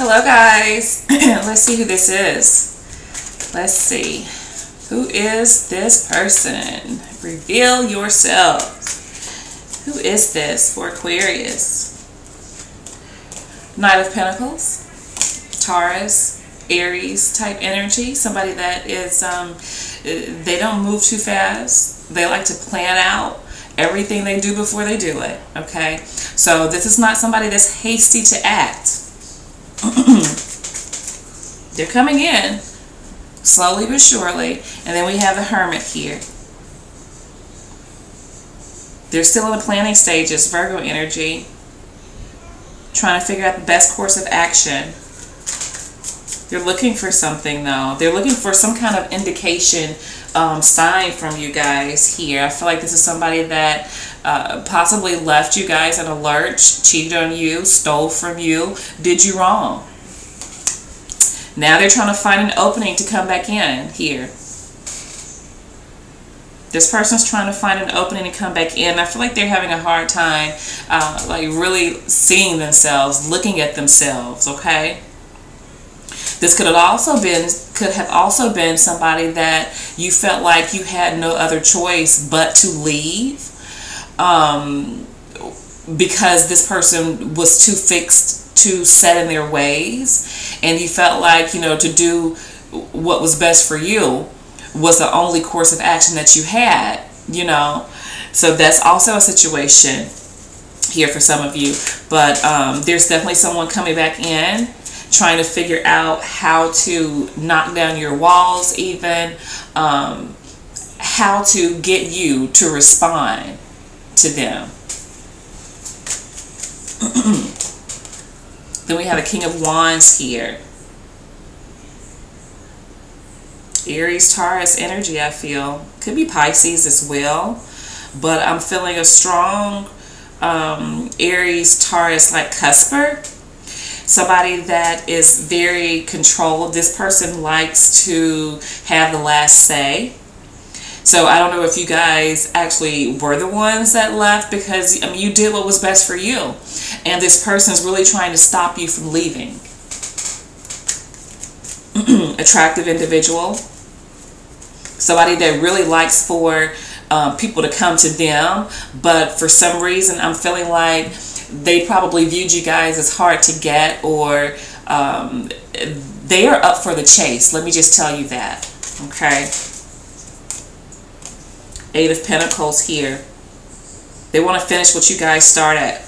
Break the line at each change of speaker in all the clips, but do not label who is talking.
Hello, guys. Let's see who this is. Let's see. Who is this person? Reveal yourselves. Who is this for Aquarius? Knight of Pentacles, Taurus, Aries type energy. Somebody that is, um, they don't move too fast. They like to plan out everything they do before they do it. Okay, so this is not somebody that's hasty to act. They're coming in slowly but surely, and then we have the Hermit here. They're still in the planning stages, Virgo energy, trying to figure out the best course of action. They're looking for something though. They're looking for some kind of indication, um, sign from you guys here. I feel like this is somebody that uh, possibly left you guys in a lurch, cheated on you, stole from you, did you wrong. Now they're trying to find an opening to come back in here. This person's trying to find an opening to come back in. I feel like they're having a hard time, uh, like really seeing themselves, looking at themselves. Okay. This could have also been could have also been somebody that you felt like you had no other choice but to leave, um, because this person was too fixed, too set in their ways, and you felt like you know to do what was best for you was the only course of action that you had. You know, so that's also a situation here for some of you. But um, there's definitely someone coming back in trying to figure out how to knock down your walls, even um, how to get you to respond to them. then we have a King of Wands here. Aries, Taurus energy, I feel. Could be Pisces as well. But I'm feeling a strong um, Aries, Taurus like cusper somebody that is very controlled. This person likes to have the last say. So I don't know if you guys actually were the ones that left because I mean you did what was best for you. And this person's really trying to stop you from leaving. Attractive individual. Somebody that really likes for um, people to come to them, but for some reason I'm feeling like they probably viewed you guys as hard to get or um, they are up for the chase. Let me just tell you that. Okay. Eight of Pentacles here. They want to finish what you guys start at.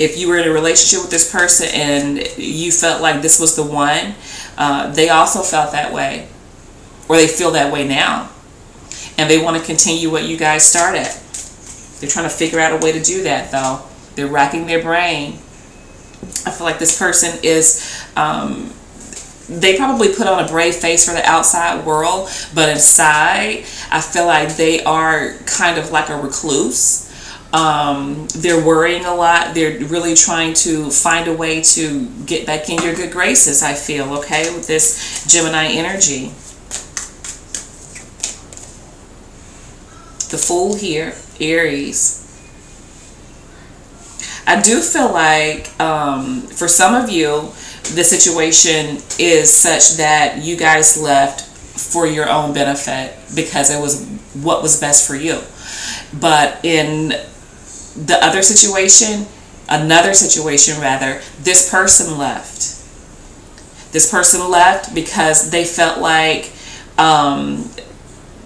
If you were in a relationship with this person and you felt like this was the one, uh, they also felt that way. Or they feel that way now. And they want to continue what you guys started. They're trying to figure out a way to do that, though. They're racking their brain. I feel like this person is, um, they probably put on a brave face for the outside world, but inside, I feel like they are kind of like a recluse. Um, they're worrying a lot. They're really trying to find a way to get back in your good graces, I feel, okay, with this Gemini energy. The Fool here, Aries. I do feel like um, for some of you, the situation is such that you guys left for your own benefit because it was what was best for you. But in the other situation, another situation rather, this person left. This person left because they felt like um,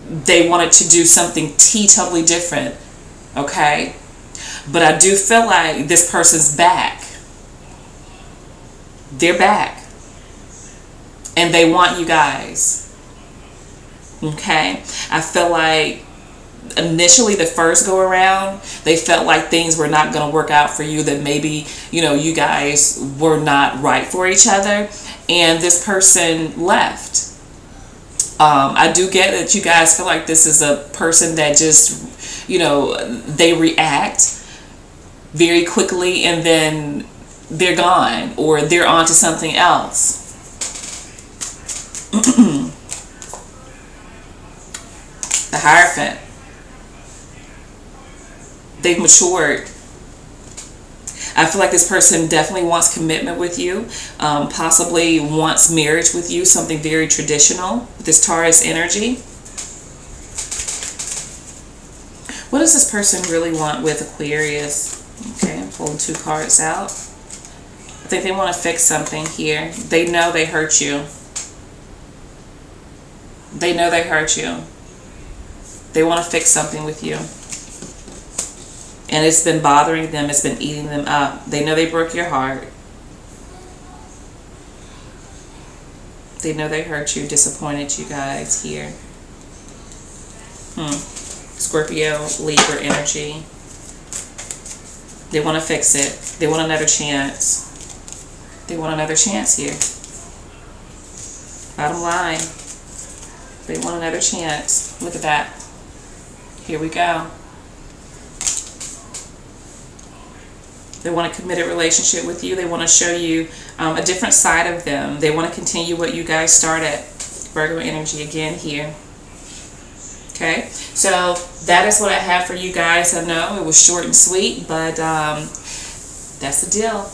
they wanted to do something totally different. Okay? But I do feel like this person's back. They're back. And they want you guys. Okay? I feel like initially the first go around they felt like things were not going to work out for you that maybe you know you guys were not right for each other and this person left um, i do get that you guys feel like this is a person that just you know they react very quickly and then they're gone or they're on to something else. the Hierophant. They've matured. I feel like this person definitely wants commitment with you, um, possibly wants marriage with you, something very traditional with this Taurus energy. What does this person really want with Aquarius? Okay, I'm pulling two cards out. Think they want to fix something here. They know they hurt you. They know they hurt you. They want to fix something with you. And it's been bothering them, it's been eating them up. They know they broke your heart. They know they hurt you, disappointed you guys here. Hmm. Scorpio, Libra energy. They want to fix it. They want another chance. They want another chance here. Bottom line. They want another chance. Look at that. Here we go. They want a committed relationship with you. They want to show you um, a different side of them. They want to continue what you guys started. Virgo energy again here. Okay, so that is what I have for you guys. I know it was short and sweet, but um, that's the deal.